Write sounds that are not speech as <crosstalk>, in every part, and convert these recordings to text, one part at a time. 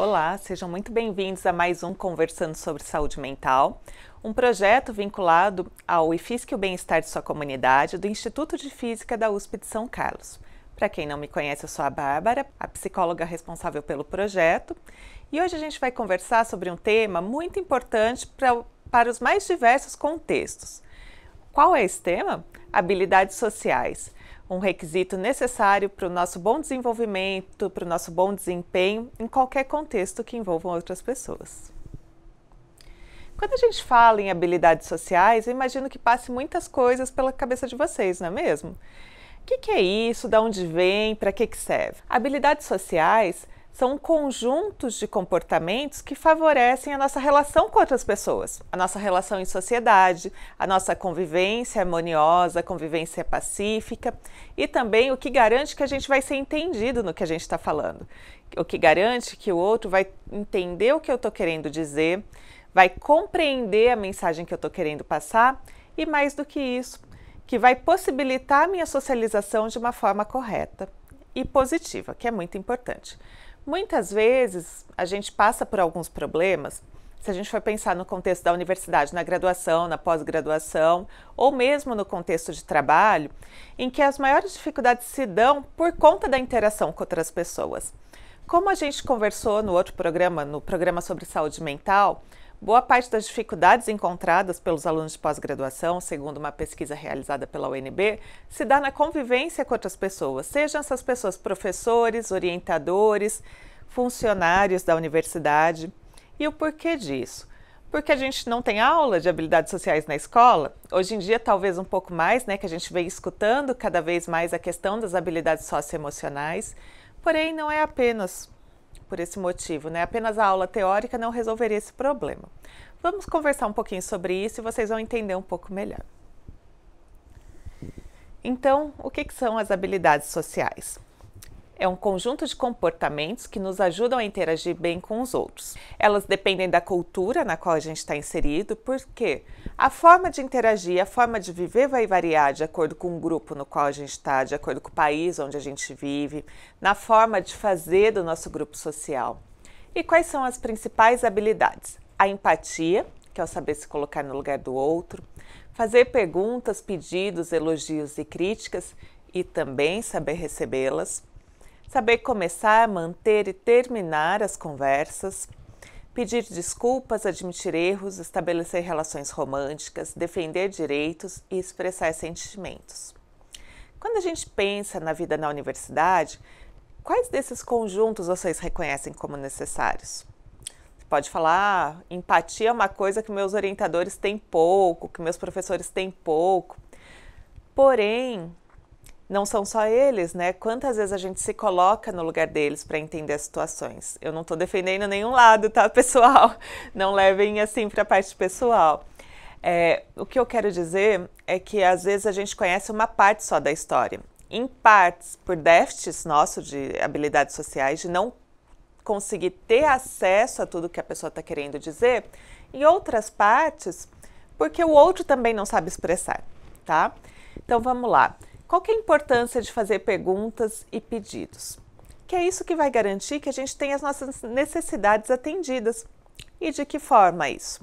Olá, sejam muito bem-vindos a mais um Conversando sobre Saúde Mental, um projeto vinculado ao IFISC o Bem-Estar de Sua Comunidade do Instituto de Física da USP de São Carlos. Para quem não me conhece, eu sou a Bárbara, a psicóloga responsável pelo projeto, e hoje a gente vai conversar sobre um tema muito importante para, para os mais diversos contextos. Qual é esse tema? Habilidades sociais um requisito necessário para o nosso bom desenvolvimento, para o nosso bom desempenho em qualquer contexto que envolvam outras pessoas. Quando a gente fala em habilidades sociais, eu imagino que passe muitas coisas pela cabeça de vocês, não é mesmo? O que, que é isso? De onde vem? Para que, que serve? Habilidades sociais são conjuntos de comportamentos que favorecem a nossa relação com outras pessoas, a nossa relação em sociedade, a nossa convivência harmoniosa, convivência pacífica e também o que garante que a gente vai ser entendido no que a gente está falando, o que garante que o outro vai entender o que eu estou querendo dizer, vai compreender a mensagem que eu estou querendo passar e mais do que isso, que vai possibilitar a minha socialização de uma forma correta e positiva, que é muito importante. Muitas vezes a gente passa por alguns problemas, se a gente for pensar no contexto da universidade, na graduação, na pós-graduação, ou mesmo no contexto de trabalho, em que as maiores dificuldades se dão por conta da interação com outras pessoas. Como a gente conversou no outro programa, no programa sobre saúde mental, Boa parte das dificuldades encontradas pelos alunos de pós-graduação, segundo uma pesquisa realizada pela UNB, se dá na convivência com outras pessoas, sejam essas pessoas professores, orientadores, funcionários da universidade. E o porquê disso? Porque a gente não tem aula de habilidades sociais na escola. Hoje em dia, talvez um pouco mais, né, que a gente vem escutando cada vez mais a questão das habilidades socioemocionais. Porém, não é apenas por esse motivo, né? Apenas a aula teórica não resolveria esse problema. Vamos conversar um pouquinho sobre isso e vocês vão entender um pouco melhor. Então, o que, que são as habilidades sociais? É um conjunto de comportamentos que nos ajudam a interagir bem com os outros. Elas dependem da cultura na qual a gente está inserido, porque a forma de interagir, a forma de viver vai variar de acordo com o grupo no qual a gente está, de acordo com o país onde a gente vive, na forma de fazer do nosso grupo social. E quais são as principais habilidades? A empatia, que é o saber se colocar no lugar do outro, fazer perguntas, pedidos, elogios e críticas e também saber recebê-las saber começar, manter e terminar as conversas, pedir desculpas, admitir erros, estabelecer relações românticas, defender direitos e expressar sentimentos. Quando a gente pensa na vida na universidade, quais desses conjuntos vocês reconhecem como necessários? Pode falar, ah, empatia é uma coisa que meus orientadores têm pouco, que meus professores têm pouco. Porém, não são só eles, né? Quantas vezes a gente se coloca no lugar deles para entender as situações? Eu não estou defendendo nenhum lado, tá, <laughs> pessoal? Não levem assim para a parte pessoal. É, o que eu quero dizer é que às vezes a gente conhece uma parte só da história. Em partes, por déficits nossos de habilidades sociais, de não conseguir ter acesso a tudo que a pessoa está querendo dizer, em outras partes, porque o outro também não sabe expressar, tá? Então vamos lá. Qual é a importância de fazer perguntas e pedidos? Que é isso que vai garantir que a gente tenha as nossas necessidades atendidas. E de que forma isso?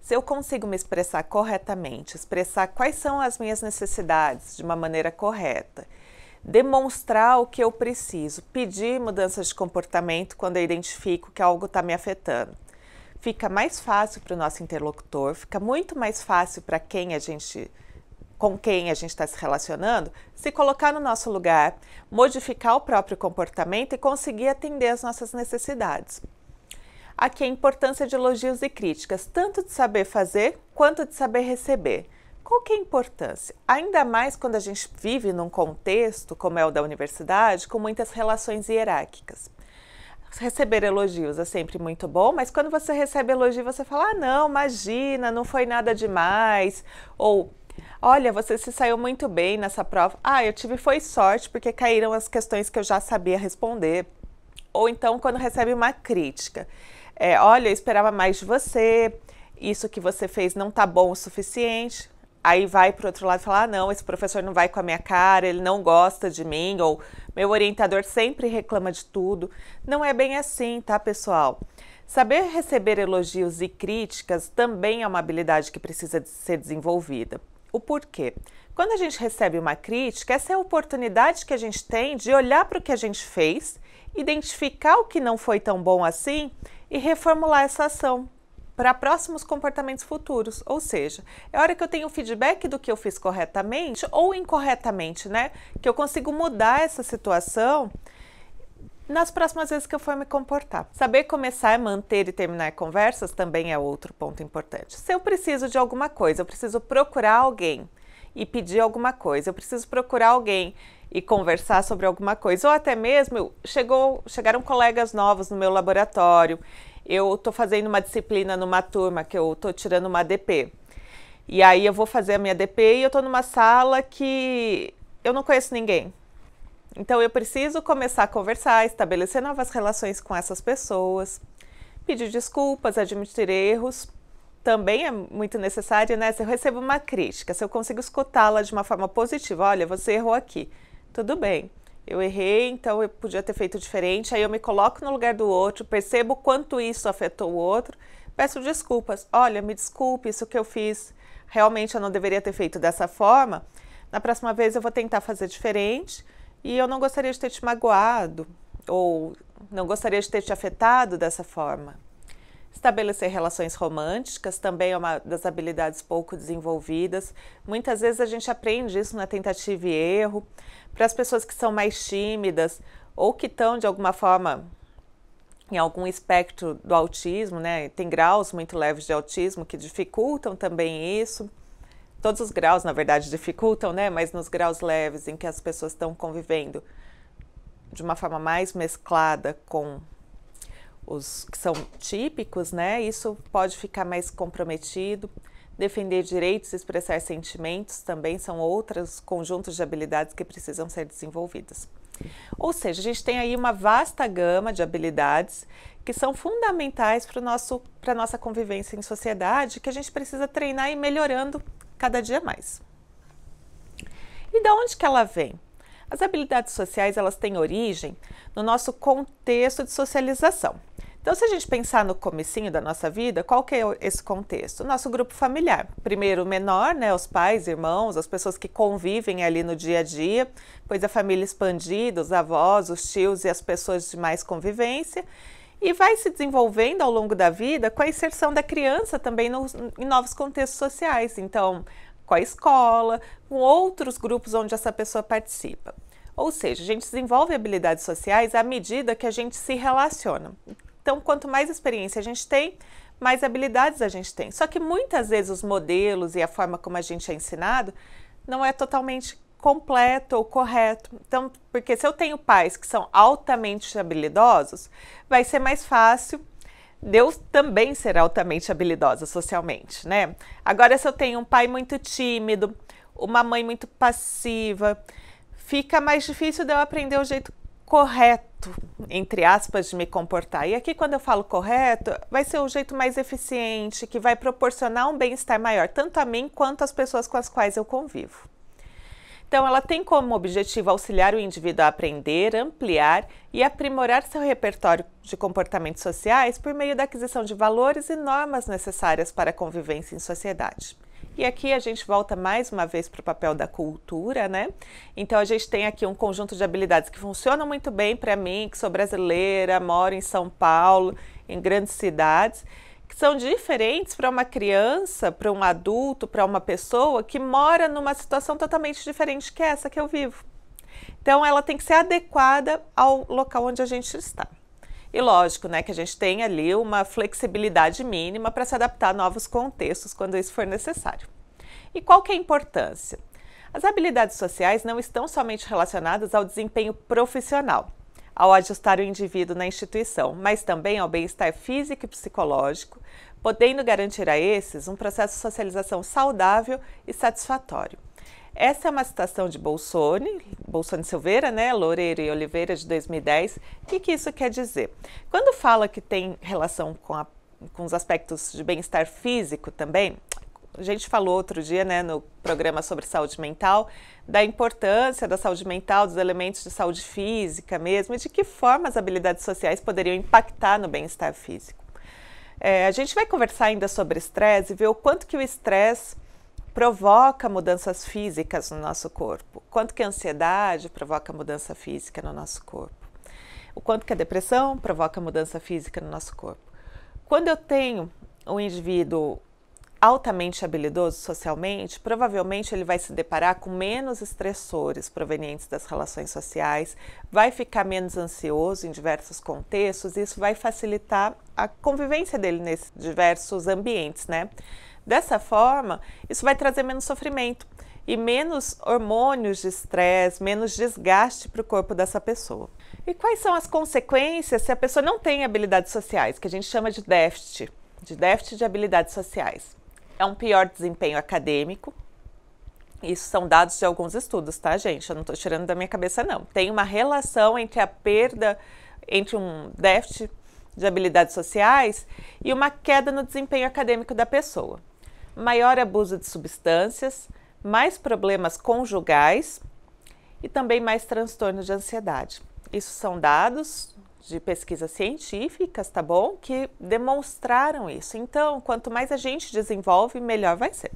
Se eu consigo me expressar corretamente, expressar quais são as minhas necessidades de uma maneira correta, demonstrar o que eu preciso, pedir mudanças de comportamento quando eu identifico que algo está me afetando. Fica mais fácil para o nosso interlocutor, fica muito mais fácil para quem a gente com quem a gente está se relacionando, se colocar no nosso lugar, modificar o próprio comportamento e conseguir atender às nossas necessidades. Aqui a importância de elogios e críticas, tanto de saber fazer quanto de saber receber. Qual que é a importância? Ainda mais quando a gente vive num contexto, como é o da universidade, com muitas relações hierárquicas. Receber elogios é sempre muito bom, mas quando você recebe elogio, você fala: ah, não, imagina, não foi nada demais, ou Olha, você se saiu muito bem nessa prova. Ah, eu tive foi sorte porque caíram as questões que eu já sabia responder. Ou então quando recebe uma crítica. É, olha, eu esperava mais de você. Isso que você fez não tá bom o suficiente. aí vai para outro lado e fala: ah, não, esse professor não vai com a minha cara, ele não gosta de mim, ou meu orientador sempre reclama de tudo. Não é bem assim, tá, pessoal? Saber receber elogios e críticas também é uma habilidade que precisa ser desenvolvida. O porquê? Quando a gente recebe uma crítica, essa é a oportunidade que a gente tem de olhar para o que a gente fez, identificar o que não foi tão bom assim e reformular essa ação para próximos comportamentos futuros. Ou seja, é hora que eu tenho feedback do que eu fiz corretamente ou incorretamente, né? Que eu consigo mudar essa situação nas próximas vezes que eu for me comportar. Saber começar, manter e terminar conversas também é outro ponto importante. Se eu preciso de alguma coisa, eu preciso procurar alguém e pedir alguma coisa, eu preciso procurar alguém e conversar sobre alguma coisa, ou até mesmo chegou, chegaram colegas novos no meu laboratório eu estou fazendo uma disciplina numa turma que eu estou tirando uma DP. E aí eu vou fazer a minha DP e eu estou numa sala que eu não conheço ninguém. Então eu preciso começar a conversar, estabelecer novas relações com essas pessoas, pedir desculpas, admitir erros. Também é muito necessário, né? Se eu recebo uma crítica, se eu consigo escutá-la de uma forma positiva, olha, você errou aqui, tudo bem eu errei, então eu podia ter feito diferente. Aí eu me coloco no lugar do outro, percebo quanto isso afetou o outro, peço desculpas. Olha, me desculpe, isso que eu fiz, realmente eu não deveria ter feito dessa forma. Na próxima vez eu vou tentar fazer diferente e eu não gostaria de ter te magoado ou não gostaria de ter te afetado dessa forma. Estabelecer relações românticas também é uma das habilidades pouco desenvolvidas. Muitas vezes a gente aprende isso na tentativa e erro. Para as pessoas que são mais tímidas ou que estão de alguma forma em algum espectro do autismo, né? Tem graus muito leves de autismo que dificultam também isso. Todos os graus, na verdade, dificultam, né? Mas nos graus leves em que as pessoas estão convivendo de uma forma mais mesclada com os que são típicos, né? Isso pode ficar mais comprometido. Defender direitos expressar sentimentos também são outros conjuntos de habilidades que precisam ser desenvolvidas. Ou seja, a gente tem aí uma vasta gama de habilidades que são fundamentais para a nossa convivência em sociedade, que a gente precisa treinar e melhorando cada dia mais. E da onde que ela vem? As habilidades sociais elas têm origem no nosso contexto de socialização. Então, se a gente pensar no comecinho da nossa vida, qual que é esse contexto? Nosso grupo familiar. Primeiro o menor, né, os pais, irmãos, as pessoas que convivem ali no dia a dia, depois a família expandida, os avós, os tios e as pessoas de mais convivência. E vai se desenvolvendo ao longo da vida com a inserção da criança também no, em novos contextos sociais. Então, com a escola, com outros grupos onde essa pessoa participa. Ou seja, a gente desenvolve habilidades sociais à medida que a gente se relaciona. Então, quanto mais experiência a gente tem, mais habilidades a gente tem. Só que muitas vezes os modelos e a forma como a gente é ensinado não é totalmente completo ou correto. Então, porque se eu tenho pais que são altamente habilidosos, vai ser mais fácil de eu também ser altamente habilidosa socialmente, né? Agora, se eu tenho um pai muito tímido, uma mãe muito passiva, fica mais difícil de eu aprender o jeito correto, entre aspas, de me comportar. E aqui, quando eu falo correto, vai ser o jeito mais eficiente, que vai proporcionar um bem-estar maior, tanto a mim quanto às pessoas com as quais eu convivo. Então, ela tem como objetivo auxiliar o indivíduo a aprender, ampliar e aprimorar seu repertório de comportamentos sociais por meio da aquisição de valores e normas necessárias para a convivência em sociedade. E aqui a gente volta mais uma vez para o papel da cultura, né? Então a gente tem aqui um conjunto de habilidades que funcionam muito bem para mim, que sou brasileira, moro em São Paulo, em grandes cidades, que são diferentes para uma criança, para um adulto, para uma pessoa que mora numa situação totalmente diferente que essa que eu vivo. Então ela tem que ser adequada ao local onde a gente está. E lógico, né, que a gente tem ali uma flexibilidade mínima para se adaptar a novos contextos quando isso for necessário. E qual que é a importância? As habilidades sociais não estão somente relacionadas ao desempenho profissional, ao ajustar o indivíduo na instituição, mas também ao bem-estar físico e psicológico, podendo garantir a esses um processo de socialização saudável e satisfatório. Essa é uma citação de Bolsoni, Bolsoni Silveira, né, Loureiro e Oliveira, de 2010. O que, que isso quer dizer? Quando fala que tem relação com, a, com os aspectos de bem-estar físico também, A gente falou outro dia, né, no programa sobre saúde mental, da importância da saúde mental, dos elementos de saúde física mesmo, e de que forma as habilidades sociais poderiam impactar no bem-estar físico. É, a gente vai conversar ainda sobre estresse e ver o quanto que o estresse provoca mudanças físicas no nosso corpo, quanto que a ansiedade provoca mudança física no nosso corpo, o quanto que a depressão provoca mudança física no nosso corpo. Quando eu tenho um indivíduo altamente habilidoso socialmente, provavelmente ele vai se deparar com menos estressores provenientes das relações sociais, vai ficar menos ansioso em diversos contextos, e isso vai facilitar a convivência dele nesses diversos ambientes, né? Dessa forma, isso vai trazer menos sofrimento e menos hormônios de estresse, menos desgaste para o corpo dessa pessoa. E quais são as consequências se a pessoa não tem habilidades sociais, que a gente chama de déficit, de déficit de habilidades sociais? É um pior desempenho acadêmico. Isso são dados de alguns estudos, tá, gente? Eu não estou tirando da minha cabeça, não. Tem uma relação entre a perda, entre um déficit de habilidades sociais e uma queda no desempenho acadêmico da pessoa. Maior abuso de substâncias, mais problemas conjugais e também mais transtorno de ansiedade. Isso são dados de pesquisas científicas, tá bom? Que demonstraram isso. Então, quanto mais a gente desenvolve, melhor vai ser.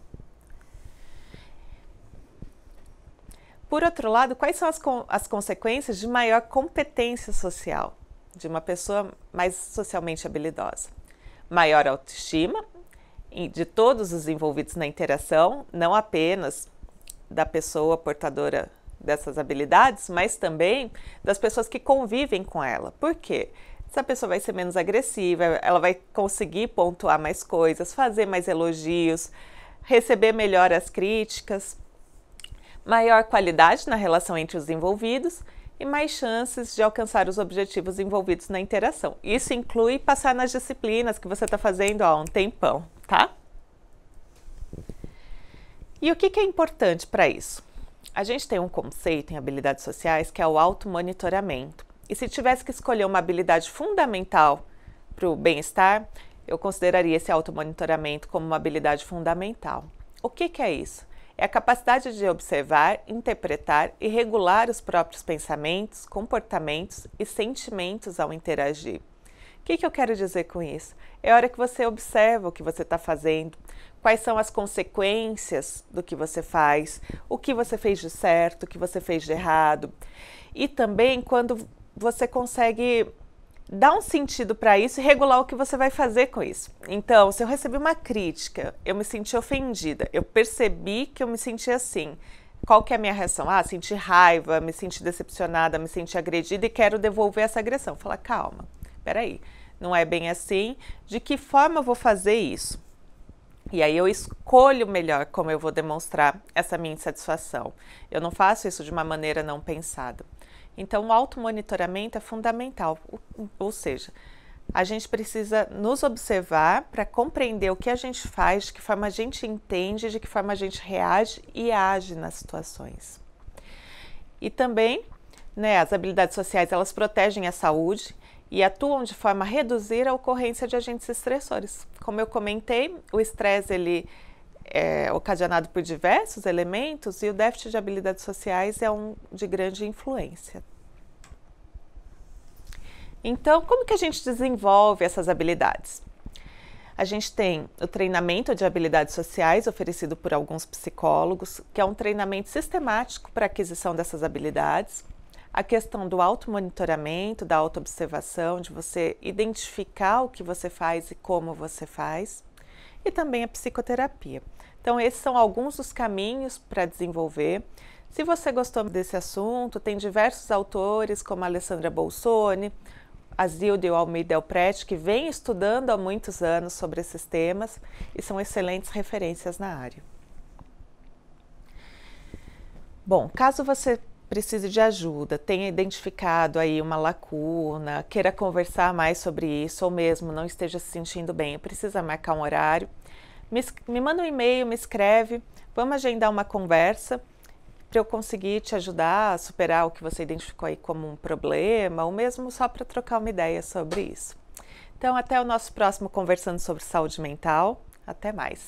Por outro lado, quais são as, as consequências de maior competência social, de uma pessoa mais socialmente habilidosa? Maior autoestima de todos os envolvidos na interação, não apenas da pessoa portadora dessas habilidades, mas também das pessoas que convivem com ela. Por quê? Essa pessoa vai ser menos agressiva, ela vai conseguir pontuar mais coisas, fazer mais elogios, receber melhor as críticas, maior qualidade na relação entre os envolvidos e mais chances de alcançar os objetivos envolvidos na interação. Isso inclui passar nas disciplinas que você está fazendo há um tempão, tá? E o que, que é importante para isso? A gente tem um conceito em habilidades sociais que é o automonitoramento. E se tivesse que escolher uma habilidade fundamental para o bem-estar, eu consideraria esse automonitoramento como uma habilidade fundamental. O que, que é isso? É a capacidade de observar, interpretar e regular os próprios pensamentos, comportamentos e sentimentos ao interagir. O que, que eu quero dizer com isso? É hora que você observa o que você está fazendo, quais são as consequências do que você faz, o que você fez de certo, o que você fez de errado. E também quando você consegue dar um sentido para isso e regular o que você vai fazer com isso. Então, se eu recebi uma crítica, eu me senti ofendida, eu percebi que eu me senti assim. Qual que é a minha reação? Ah, senti raiva, me senti decepcionada, me senti agredida e quero devolver essa agressão. Fala, calma, peraí, não é bem assim. De que forma eu vou fazer isso? E aí eu escolho melhor como eu vou demonstrar essa minha insatisfação. Eu não faço isso de uma maneira não pensada. Então, o automonitoramento é fundamental, ou seja, a gente precisa nos observar para compreender o que a gente faz, de que forma a gente entende, de que forma a gente reage e age nas situações. E também, né, as habilidades sociais, elas protegem a saúde e atuam de forma a reduzir a ocorrência de agentes estressores. Como eu comentei, o estresse ele é ocasionado por diversos elementos e o déficit de habilidades sociais é um de grande influência. Então, como que a gente desenvolve essas habilidades? A gente tem o treinamento de habilidades sociais oferecido por alguns psicólogos, que é um treinamento sistemático para aquisição dessas habilidades a questão do automonitoramento, da autoobservação, de você identificar o que você faz e como você faz, e também a psicoterapia. Então, esses são alguns dos caminhos para desenvolver. Se você gostou desse assunto, tem diversos autores, como Alessandra Bolsoni, a Zilda e o Almir Del Prete, que vêm estudando há muitos anos sobre esses temas e são excelentes referências na área. Bom, caso você precise de ajuda, tenha identificado aí uma lacuna, queira conversar mais sobre isso ou mesmo não esteja se sentindo bem, precisa marcar um horário, me, me manda um e-mail, me escreve, vamos agendar uma conversa para eu conseguir te ajudar a superar o que você identificou aí como um problema ou mesmo só para trocar uma ideia sobre isso. Então, até o nosso próximo Conversando sobre Saúde Mental. Até mais!